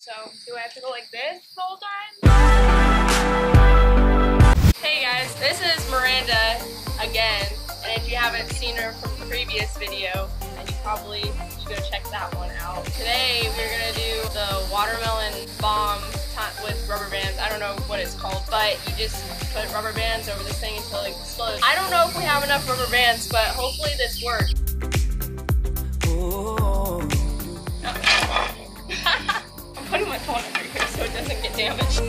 So, do I have to go like this the whole time? Hey guys, this is Miranda again, and if you haven't seen her from the previous video, then you probably should go check that one out. Today, we're gonna do the watermelon bomb with rubber bands. I don't know what it's called, but you just put rubber bands over this thing until it explodes. I don't know if we have enough rubber bands, but hopefully this works. Damaged.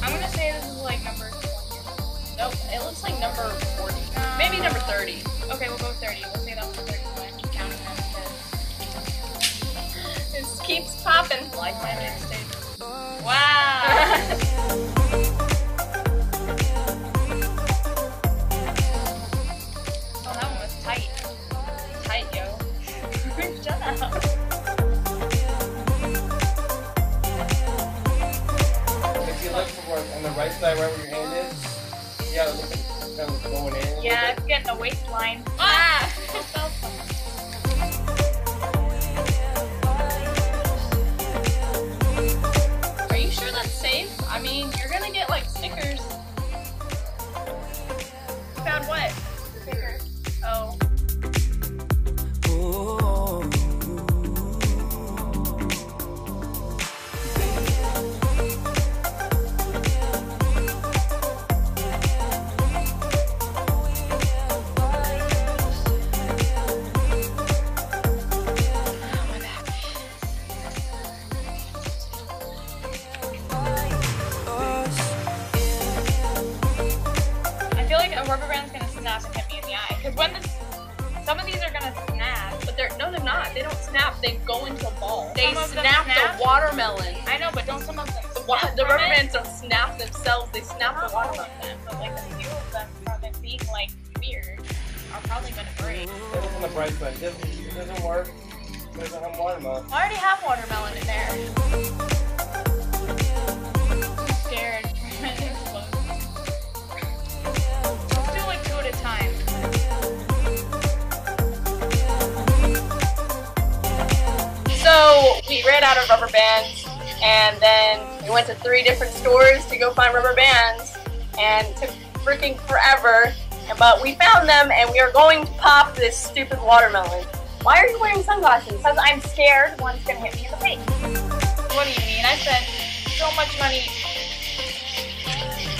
I'm gonna say this is like number 20. Nope, it looks like number 40. Maybe number 30. Okay, we'll go 30. We'll say that was 30. Keep counting them because It keeps popping. like my mixtape. Wow. Oh, that one was tight. Tight, yo. Shut up. For on the right side, right where your hand is, gotta look kind of going in. Yeah, it's getting the waistline. Ah! rubber band's gonna snap and hit me in the eye. Because when this, some of these are gonna snap. But they're no, they're not. They don't snap. They go into a ball. They Some of them snap, snap? the watermelon. I know, but don't some of them The, wa- snap the from rubber it? bands don't snap themselves. They snap Not the all watermelon. of them, but like a few of them from it being like weird are probably gonna break. Look on the bright side. It doesn't, it doesn't work. It doesn't have watermelon. I already have watermelon in there. We ran out of rubber bands, and then we went to three different stores to go find rubber bands, and it took freaking forever. But we found them, and we are going to pop this stupid watermelon. Why are you wearing sunglasses? Because I'm scared one's gonna hit me in the face. What do you mean? I spent so much money.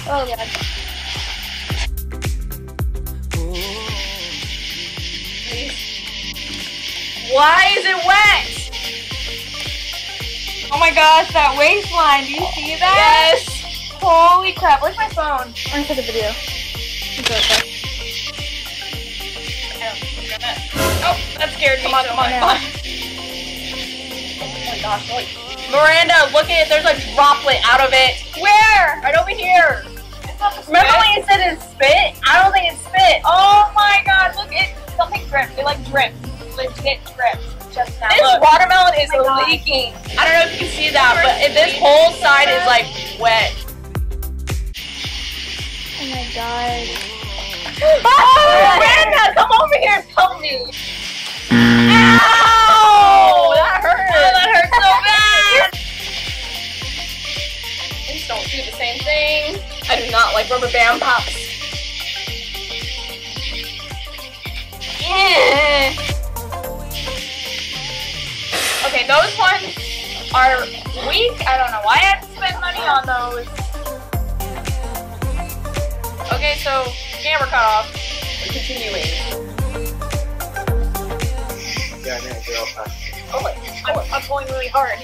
Oh god. Why is it wet? Oh my gosh, that waistline. Do you see that? Yes. Holy crap. Where's my phone? I'm gonna take a video. I don't think I'm gonna- Oh, that scared me Come on, so come on, much. Oh my gosh, wait. Miranda, look at it. There's a droplet out of it. Where? Right over here. It's not the Remember when you said it's spit? I don't think it's spit. Oh my god, look, it something dripped. It like dripped. Legit dripped. Just now. This Look. watermelon is Oh my God. leaking. I don't know if you can see that, but it- this whole side is like wet. Oh my god. Oh, Miranda, come over here and help me. Ow! Are weak. I don't know why I had to spend money on those. Okay, so camera cut off. We're continuing. Yeah, I think they're all fast. Oh my. I'm, I'm going really hard.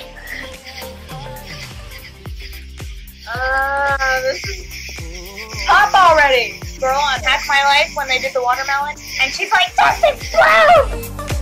Uh, this is pop already. Girl on Hack My Life when they did the watermelon, and she's like, "Just explode!" Snap.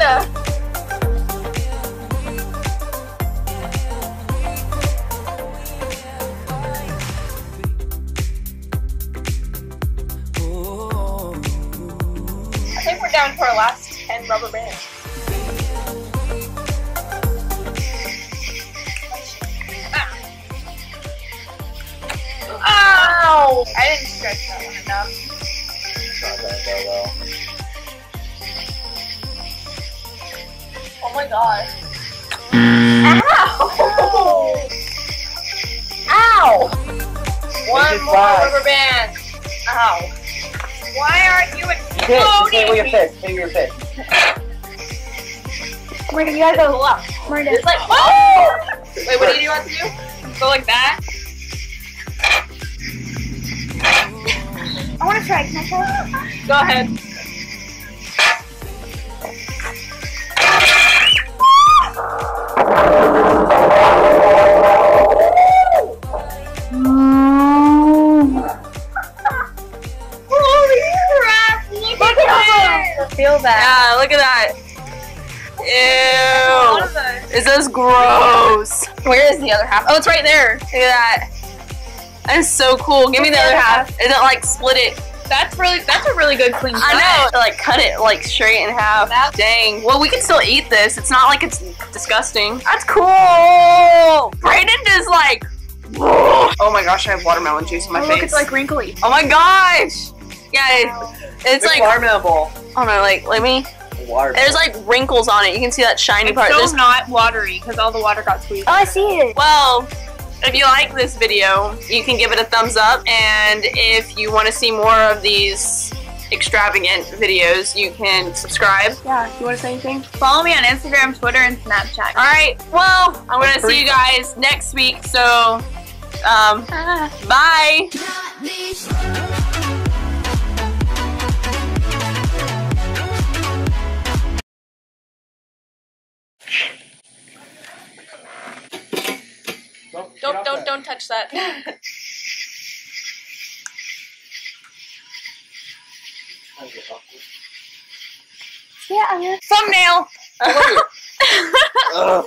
ganda. I think we're down to our last 10 rubber bands. Ah. Ow! I didn't stretch that one enough. Not that well. Oh my gosh. Mm. Ow! Ow! One more flies. rubber band. Ow. Why aren't you Hit, just hit with your fist. Hit with your fist. Miranda, you gotta go left. Miranda. It's like, oh! Wait, what do you want to do? Go like that? I wanna try. Can I try? Go ahead. Feel that. Yeah, look at that. Ew. is? This is gross. Where is the other half? Oh, it's right there. Look at that. That is so cool. Give me the other half. Is it like split it? That's really that's a really good clean cut. I know. Like cut it like straight in half. Dang. Well, we can still eat this. It's not like it's disgusting. That's cool. Brayden just like. Oh my gosh, I have watermelon juice in my Oh, face. look, it's like wrinkly. oh my gosh. Yeah, it- it's Big like. watermelon ball. Oh no, like let me. Watermelon. There's like wrinkles on it. You can see that shiny It's part. so There's- not watery because all the water got squeezed. Oh, I see it. Well, if you like this video, you can give it a thumbs up. And if you want to see more of these extravagant videos, you can subscribe. Yeah, you want to say anything? Follow me on Instagram, Twitter, and Snapchat. All right. Well, I'm going to see you guys next week. So, um, bye. Don't, Don't, don't, that. don't touch that. Yeah, I'm gonna. Thumbnail. Ugh.